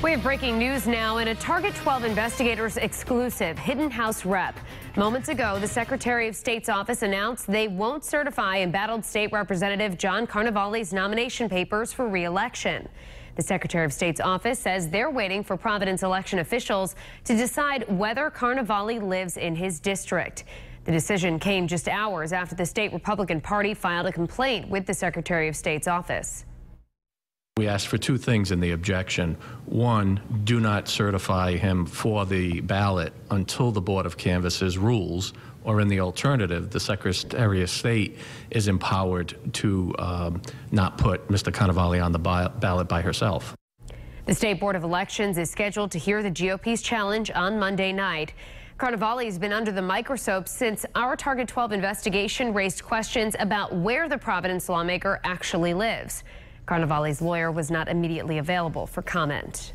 We have breaking news now in a Target 12 investigators exclusive hidden house rep. Moments ago, the Secretary of State's office announced they won't certify embattled state representative John Carnevale's nomination papers for re-election. The Secretary of State's office says they're waiting for Providence election officials to decide whether Carnevale lives in his district. The decision came just hours after the state Republican Party filed a complaint with the Secretary of State's office. We asked for two things in the objection. One, do not certify him for the ballot until the Board of Canvassers rules, or in the alternative, the Secretary of State is empowered to um, not put Mr. Carnevale on the ballot by herself. The State Board of Elections is scheduled to hear the GOP's challenge on Monday night. Carnevale has been under the microscope since our Target 12 investigation raised questions about where the Providence lawmaker actually lives. Carnevale's lawyer was not immediately available for comment.